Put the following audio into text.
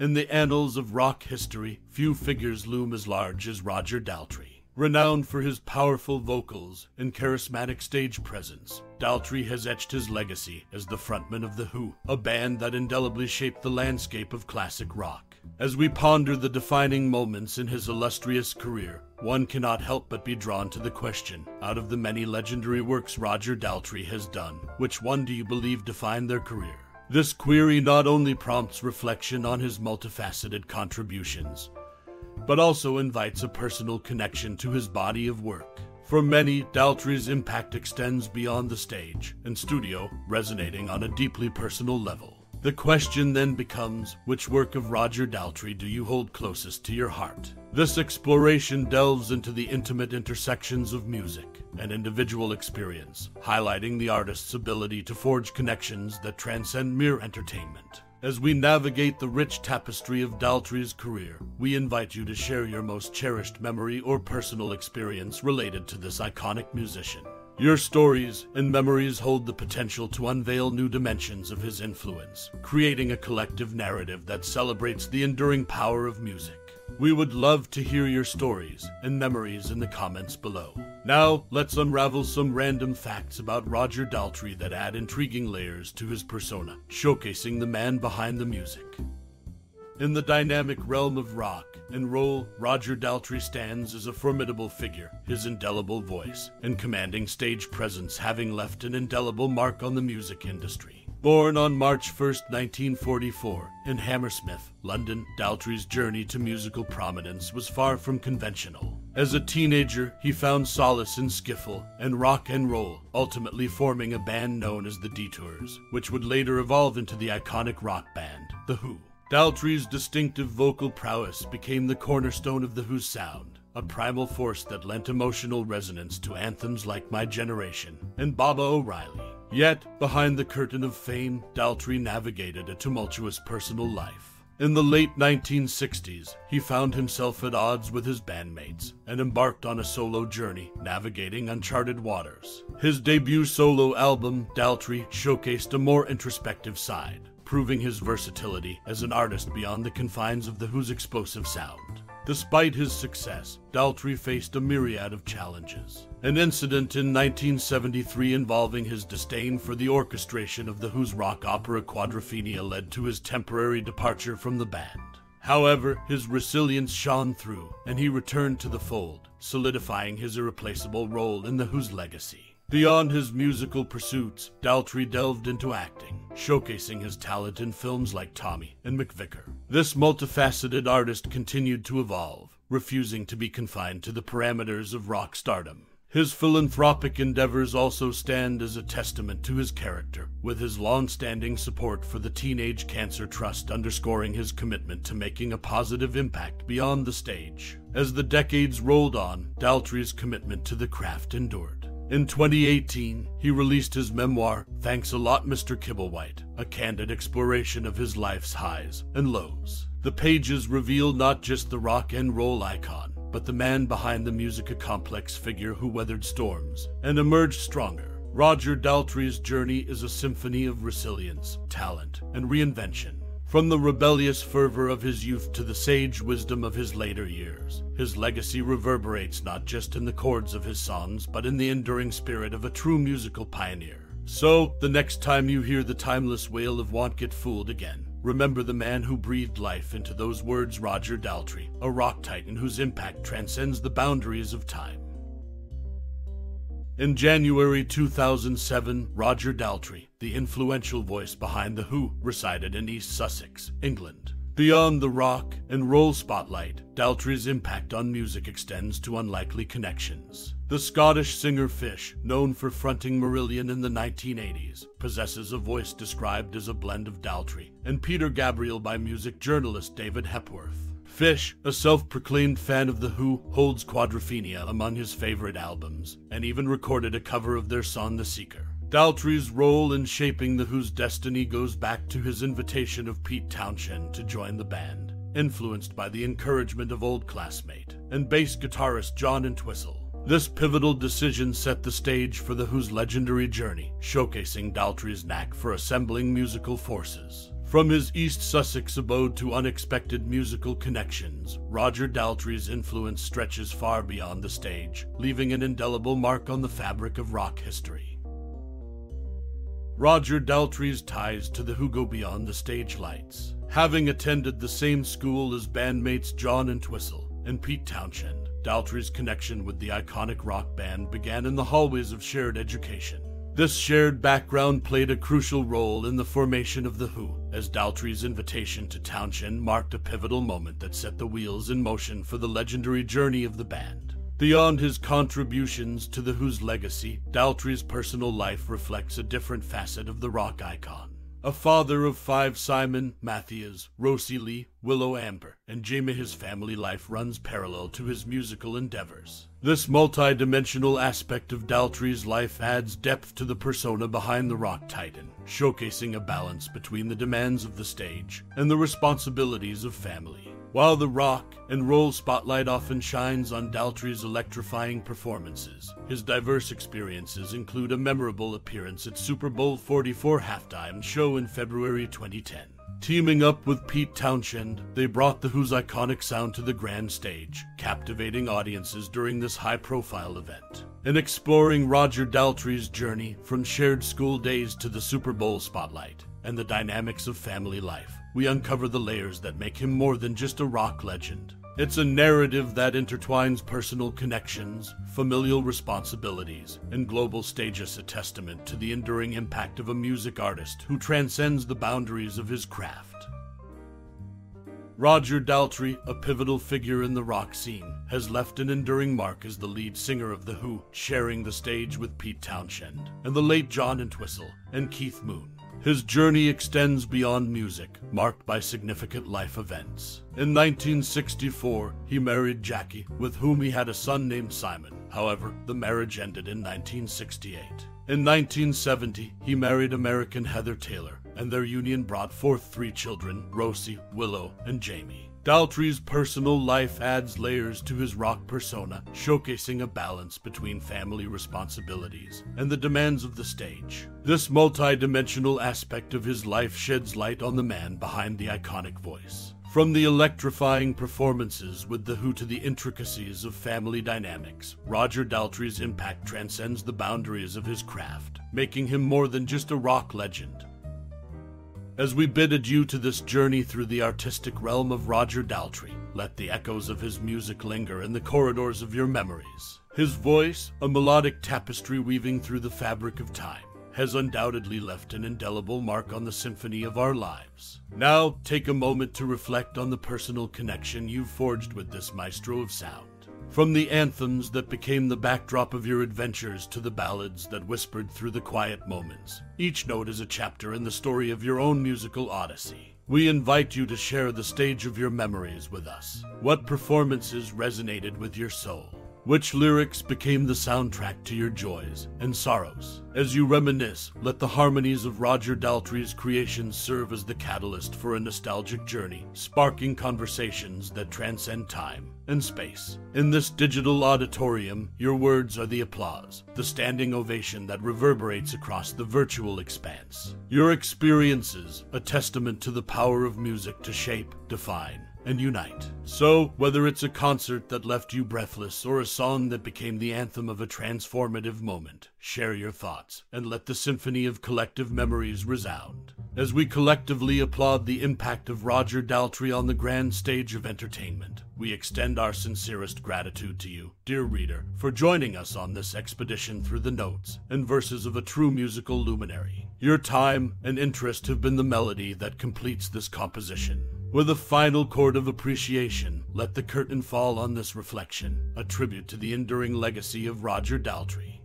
In the annals of rock history, few figures loom as large as Roger Daltrey. Renowned for his powerful vocals and charismatic stage presence, Daltrey has etched his legacy as the frontman of The Who, a band that indelibly shaped the landscape of classic rock. As we ponder the defining moments in his illustrious career, one cannot help but be drawn to the question out of the many legendary works Roger Daltrey has done, which one do you believe defined their career? This query not only prompts reflection on his multifaceted contributions, but also invites a personal connection to his body of work. For many, Daltrey's impact extends beyond the stage and studio, resonating on a deeply personal level. The question then becomes which work of Roger Daltrey do you hold closest to your heart? This exploration delves into the intimate intersections of music and individual experience, highlighting the artist's ability to forge connections that transcend mere entertainment. As we navigate the rich tapestry of Daltrey's career, we invite you to share your most cherished memory or personal experience related to this iconic musician. Your stories and memories hold the potential to unveil new dimensions of his influence, creating a collective narrative that celebrates the enduring power of music. We would love to hear your stories and memories in the comments below. Now, let's unravel some random facts about Roger Daltrey that add intriguing layers to his persona, showcasing the man behind the music. In the dynamic realm of rock and roll, Roger Daltrey stands as a formidable figure, his indelible voice and commanding stage presence having left an indelible mark on the music industry. Born on March 1, 1944, in Hammersmith, London, Daltrey's journey to musical prominence was far from conventional. As a teenager, he found solace in skiffle and rock and roll, ultimately forming a band known as the Detours, which would later evolve into the iconic rock band, The Who. Daltrey's distinctive vocal prowess became the cornerstone of The Who's sound, a primal force that lent emotional resonance to anthems like My Generation and Baba O'Riley. Yet, behind the curtain of fame, Daltrey navigated a tumultuous personal life. In the late 1960s, he found himself at odds with his bandmates and embarked on a solo journey, navigating uncharted waters. His debut solo album, Daltrey, showcased a more introspective side, proving his versatility as an artist beyond the confines of The Who's explosive sound. Despite his success, Daltrey faced a myriad of challenges. An incident in 1973 involving his disdain for the orchestration of the Who's rock opera Quadrophenia led to his temporary departure from the band. However, his resilience shone through, and he returned to the fold, solidifying his irreplaceable role in the Who's legacy. Beyond his musical pursuits, Daltrey delved into acting, showcasing his talent in films like Tommy and McVicar. This multifaceted artist continued to evolve, refusing to be confined to the parameters of rock stardom. His philanthropic endeavors also stand as a testament to his character, with his long-standing support for the Teenage Cancer Trust underscoring his commitment to making a positive impact beyond the stage. As the decades rolled on, Daltrey's commitment to the craft endured. In 2018, he released his memoir, Thanks a Lot, Mr. Kibblewhite, a candid exploration of his life's highs and lows. The pages reveal not just the rock and roll icon, but the man behind the musica complex figure who weathered storms and emerged stronger. Roger Daltrey's journey is a symphony of resilience, talent, and reinvention. From the rebellious fervor of his youth to the sage wisdom of his later years, his legacy reverberates not just in the chords of his songs, but in the enduring spirit of a true musical pioneer. So, the next time you hear the timeless wail of Won't Get Fooled again, remember the man who breathed life into those words Roger Daltrey, a rock titan whose impact transcends the boundaries of time. In January 2007, Roger Daltrey, the influential voice behind The Who, resided in East Sussex, England. Beyond the rock and roll spotlight, Daltrey's impact on music extends to unlikely connections. The Scottish singer Fish, known for fronting Marillion in the 1980s, possesses a voice described as a blend of Daltrey and Peter Gabriel by music journalist David Hepworth. Fish, a self proclaimed fan of The Who, holds Quadrophenia among his favorite albums, and even recorded a cover of their song The Seeker. Daltrey's role in shaping The Who's destiny goes back to his invitation of Pete Townshend to join the band, influenced by the encouragement of old classmate and bass guitarist John Entwistle. This pivotal decision set the stage for The Who's legendary journey, showcasing Daltrey's knack for assembling musical forces. From his East Sussex abode to unexpected musical connections, Roger Daltrey's influence stretches far beyond the stage, leaving an indelible mark on the fabric of rock history. Roger Daltrey's ties to the Who go beyond the stage lights. Having attended the same school as bandmates John Entwistle and Pete Townshend, Daltrey's connection with the iconic rock band began in the hallways of shared education. This shared background played a crucial role in the formation of The Who, as Daltrey's invitation to Townshend marked a pivotal moment that set the wheels in motion for the legendary journey of the band. Beyond his contributions to The Who's legacy, Daltrey's personal life reflects a different facet of the rock icon. A father of five, Simon, Matthias, Rosie Lee, Willow Amber, and Jamie, his family life runs parallel to his musical endeavors. This multi-dimensional aspect of Daltrey's life adds depth to the persona behind the rock titan, showcasing a balance between the demands of the stage and the responsibilities of family. While the rock and roll spotlight often shines on Daltrey's electrifying performances, his diverse experiences include a memorable appearance at Super Bowl 44 halftime show in February 2010. Teaming up with Pete Townshend, they brought The Who's iconic sound to the grand stage, captivating audiences during this high profile event. In exploring Roger Daltrey's journey from shared school days to the Super Bowl spotlight and the dynamics of family life, we uncover the layers that make him more than just a rock legend. It's a narrative that intertwines personal connections, familial responsibilities, and global stages, a testament to the enduring impact of a music artist who transcends the boundaries of his craft. Roger Daltrey, a pivotal figure in the rock scene, has left an enduring mark as the lead singer of The Who, sharing the stage with Pete Townshend, and the late John Entwistle, and Keith Moon. His journey extends beyond music, marked by significant life events. In 1964, he married Jackie, with whom he had a son named Simon. However, the marriage ended in 1968. In 1970, he married American Heather Taylor, and their union brought forth three children Rosie, Willow, and Jamie. Daltrey's personal life adds layers to his rock persona, showcasing a balance between family responsibilities and the demands of the stage. This multi-dimensional aspect of his life sheds light on the man behind the iconic voice. From the electrifying performances with The Who to the intricacies of family dynamics, Roger Daltrey's impact transcends the boundaries of his craft, making him more than just a rock legend. As we bid adieu to this journey through the artistic realm of Roger Daltrey, let the echoes of his music linger in the corridors of your memories. His voice, a melodic tapestry weaving through the fabric of time, has undoubtedly left an indelible mark on the symphony of our lives. Now, take a moment to reflect on the personal connection you've forged with this maestro of sound. From the anthems that became the backdrop of your adventures to the ballads that whispered through the quiet moments, each note is a chapter in the story of your own musical odyssey. We invite you to share the stage of your memories with us. What performances resonated with your soul? Which lyrics became the soundtrack to your joys and sorrows? As you reminisce, let the harmonies of Roger Daltrey's creations serve as the catalyst for a nostalgic journey, sparking conversations that transcend time and space. In this digital auditorium, your words are the applause, the standing ovation that reverberates across the virtual expanse. Your experiences, a testament to the power of music to shape, define, and unite. So, whether it's a concert that left you breathless or a song that became the anthem of a transformative moment, share your thoughts and let the symphony of collective memories resound. As we collectively applaud the impact of Roger Daltrey on the grand stage of entertainment, we extend our sincerest gratitude to you, dear reader, for joining us on this expedition through the notes and verses of a true musical luminary. Your time and interest have been the melody that completes this composition. With a final chord of appreciation, let the curtain fall on this reflection, a tribute to the enduring legacy of Roger Daltrey.